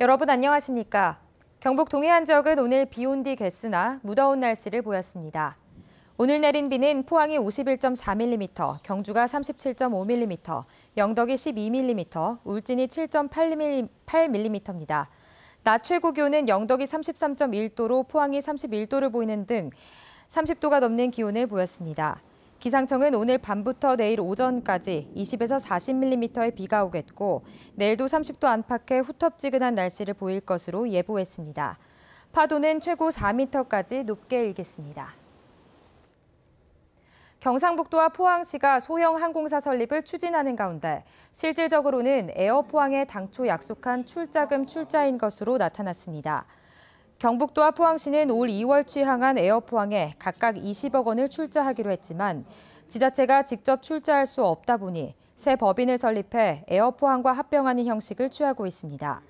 여러분 안녕하십니까? 경북 동해안 지역은 오늘 비 온 뒤 개쓰나 무더운 날씨를 보였습니다. 오늘 내린 비는 포항이 51.4mm, 경주가 37.5mm, 영덕이 12mm, 울진이 7.8mm입니다. 낮 최고 기온은 영덕이 33.1도로 포항이 31도를 보이는 등 30도가 넘는 기온을 보였습니다. 기상청은 오늘 밤부터 내일 오전까지 20에서 40mm의 비가 오겠고 내일도 30도 안팎의 후텁지근한 날씨를 보일 것으로 예보했습니다. 파도는 최고 4m까지 높게 일겠습니다. 경상북도와 포항시가 소형 항공사 설립을 추진하는 가운데 실질적으로는 에어포항에 당초 약속한 출자금 출자인 것으로 나타났습니다. 경북도와 포항시는 올 2월 취항한 에어포항에 각각 20억 원을 출자하기로 했지만 지자체가 직접 출자할 수 없다 보니 새 법인을 설립해 에어포항과 합병하는 형식을 취하고 있습니다.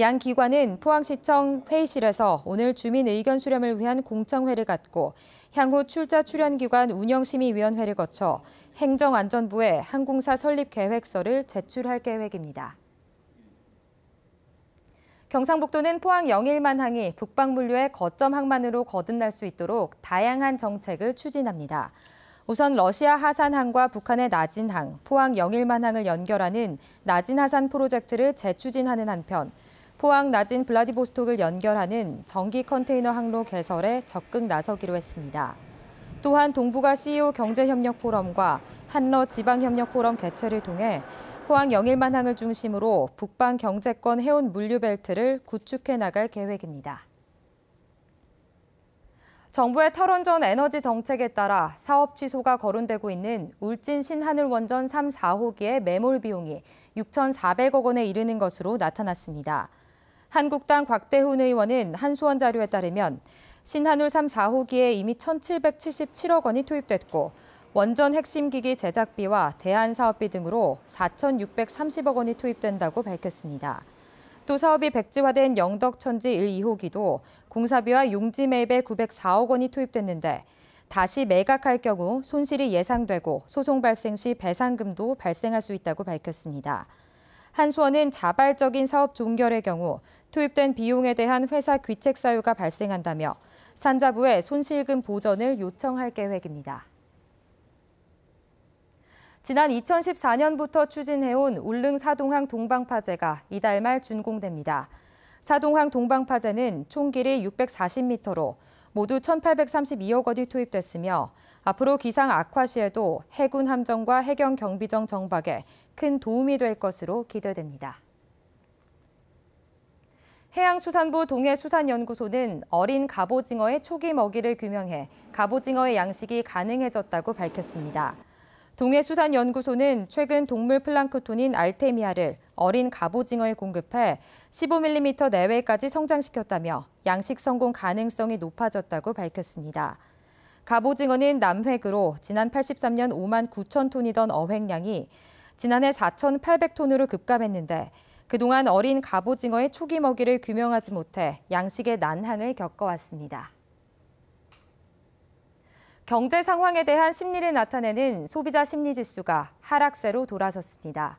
양 기관은 포항시청 회의실에서 오늘 주민 의견 수렴을 위한 공청회를 갖고 향후 출자 출연기관 운영심의위원회를 거쳐 행정안전부에 항공사 설립 계획서를 제출할 계획입니다. 경상북도는 포항 영일만 항이 북방물류의 거점 항만으로 거듭날 수 있도록 다양한 정책을 추진합니다. 우선 러시아 하산항과 북한의 나진항, 포항 영일만항을 연결하는 나진하산 프로젝트를 재추진하는 한편 포항 나진 블라디보스톡을 연결하는 전기 컨테이너 항로 개설에 적극 나서기로 했습니다. 또한 동북아 CEO 경제협력 포럼과 한러 지방협력 포럼 개최를 통해 포항 영일만항을 중심으로 북방 경제권 해운 물류벨트를 구축해 나갈 계획입니다. 정부의 탈원전 에너지 정책에 따라 사업 취소가 거론되고 있는 울진 신하늘 원전 3, 4호기의 매몰 비용이 6,400억 원에 이르는 것으로 나타났습니다. 한국당 곽대훈 의원은 한수원 자료에 따르면 신한울 3, 4호기에 이미 1,777억 원이 투입됐고 원전 핵심 기기 제작비와 대안 사업비 등으로 4,630억 원이 투입된다고 밝혔습니다. 또 사업이 백지화된 영덕천지 1, 2호기도 공사비와 용지 매입에 904억 원이 투입됐는데 다시 매각할 경우 손실이 예상되고 소송 발생 시 배상금도 발생할 수 있다고 밝혔습니다. 한수원은 자발적인 사업 종결의 경우 투입된 비용에 대한 회사 귀책 사유가 발생한다며 산자부에 손실금 보전을 요청할 계획입니다. 지난 2014년부터 추진해온 울릉 사동항 동방파제가 이달 말 준공됩니다. 사동항 동방파제는 총 길이 640m로 모두 1,832억 원이 투입됐으며 앞으로 기상 악화 시에도 해군 함정과 해경 경비정 정박에 큰 도움이 될 것으로 기대됩니다. 해양수산부 동해수산연구소는 어린 갑오징어의 초기 먹이를 규명해 갑오징어의 양식이 가능해졌다고 밝혔습니다. 동해수산연구소는 최근 동물 플랑크톤인 알테미아를 어린 갑오징어에 공급해 15mm 내외까지 성장시켰다며 양식 성공 가능성이 높아졌다고 밝혔습니다. 갑오징어는 남획으로 지난 83년 5만 9천 톤이던 어획량이 지난해 4,800톤으로 급감했는데 그동안 어린 갑오징어의 초기 먹이를 규명하지 못해 양식의 난항을 겪어왔습니다. 경제 상황에 대한 심리를 나타내는 소비자 심리 지수가 하락세로 돌아섰습니다.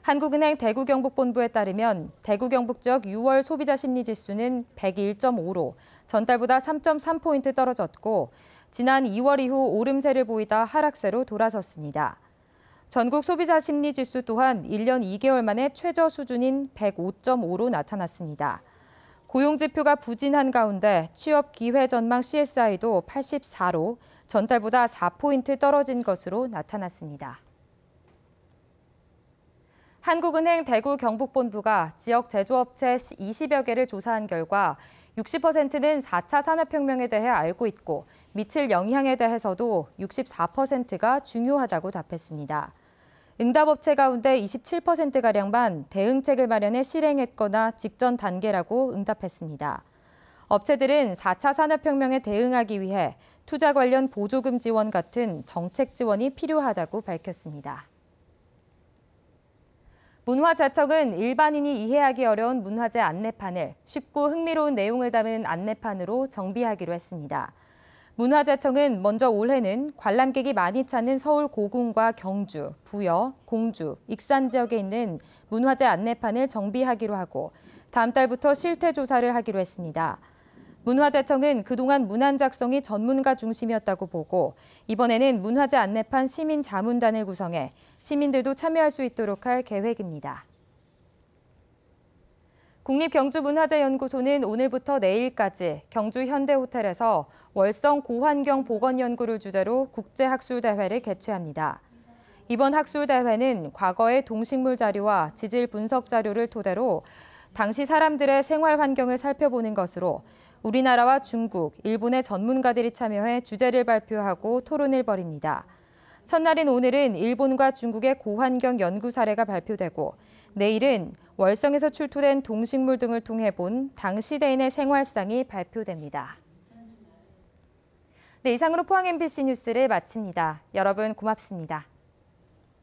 한국은행 대구경북본부에 따르면 대구 경북 지역 6월 소비자 심리 지수는 101.5로 전달보다 3.3포인트 떨어졌고 지난 2월 이후 오름세를 보이다 하락세로 돌아섰습니다. 전국 소비자 심리 지수 또한 1년 2개월 만에 최저 수준인 105.5로 나타났습니다. 고용 지표가 부진한 가운데 취업 기회 전망 CSI도 84로 전달보다 4포인트 떨어진 것으로 나타났습니다. 한국은행 대구 경북본부가 지역 제조업체 20여 개를 조사한 결과 60%는 4차 산업혁명에 대해 알고 있고 미칠 영향에 대해서도 64%가 중요하다고 답했습니다. 응답업체 가운데 27%가량만 대응책을 마련해 실행했거나 직전 단계라고 응답했습니다. 업체들은 4차 산업혁명에 대응하기 위해 투자 관련 보조금 지원 같은 정책 지원이 필요하다고 밝혔습니다. 문화재청은 일반인이 이해하기 어려운 문화재 안내판을 쉽고 흥미로운 내용을 담은 안내판으로 정비하기로 했습니다. 문화재청은 먼저 올해는 관람객이 많이 찾는 서울 고궁과 경주, 부여, 공주, 익산 지역에 있는 문화재 안내판을 정비하기로 하고 다음 달부터 실태 조사를 하기로 했습니다. 문화재청은 그동안 문안 작성이 전문가 중심이었다고 보고 이번에는 문화재 안내판 시민 자문단을 구성해 시민들도 참여할 수 있도록 할 계획입니다. 국립경주문화재연구소는 오늘부터 내일까지 경주 현대호텔에서 월성 고환경 보건 연구를 주제로 국제학술대회를 개최합니다. 이번 학술대회는 과거의 동식물 자료와 지질 분석 자료를 토대로 당시 사람들의 생활 환경을 살펴보는 것으로 우리나라와 중국, 일본의 전문가들이 참여해 주제를 발표하고 토론을 벌입니다. 첫날인 오늘은 일본과 중국의 고환경 연구 사례가 발표되고 내일은 월성에서 출토된 동식물 등을 통해 본 당시대인의 생활상이 발표됩니다. 네, 이상으로 포항 MBC 뉴스를 마칩니다. 여러분 고맙습니다.